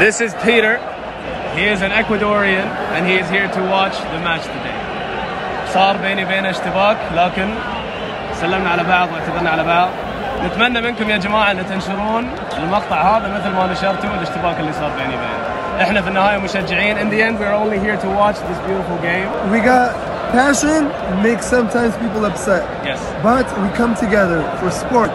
This is Peter. He is an Ecuadorian and he is here to watch the match today. صار بيني بينه اشتباك لكن سلمنا على بعض واعتذرنا على بعض. نتمنى منكم يا جماعه ان تنشرون المقطع هذا مثل ما نشرتوا الاشتباك اللي صار بيني بينه. احنا في النهايه مشجعين. In the end we're only here to watch this beautiful game. We got passion makes sometimes people upset, Yes. but we come together for sport.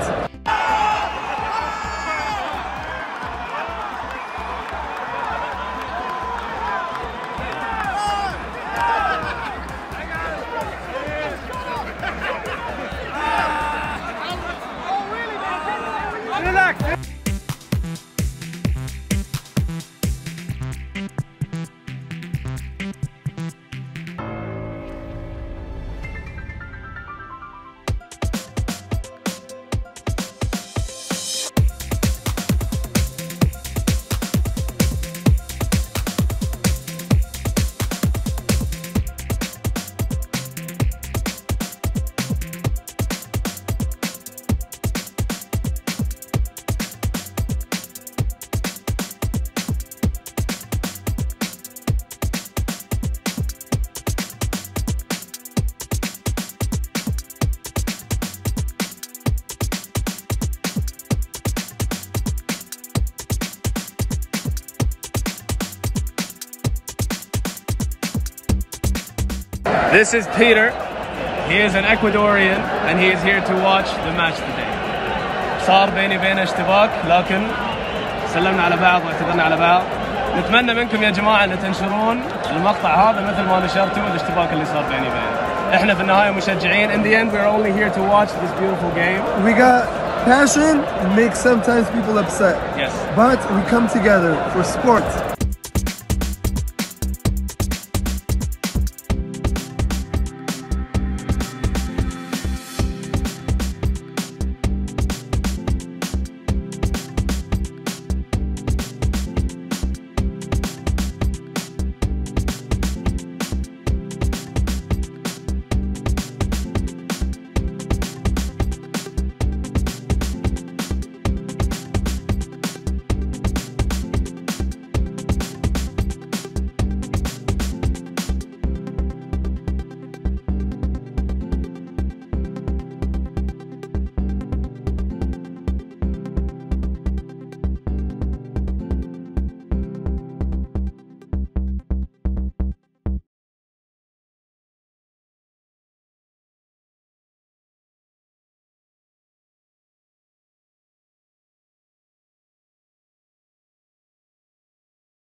Bye. This is Peter. He is an Ecuadorian and he is here to watch the match today. صار بيني بينه اشتباك لكن سلمنا على بعض واعتذرنا على بعض. نتمنى منكم يا جماعه ان تنشرون المقطع هذا مثل ما نشرتوا الاشتباك اللي صار بيني بينه. احنا في النهايه مشجعين. In the end we're only here to watch this beautiful game. We got passion makes sometimes people upset, Yes. but we come together for sport.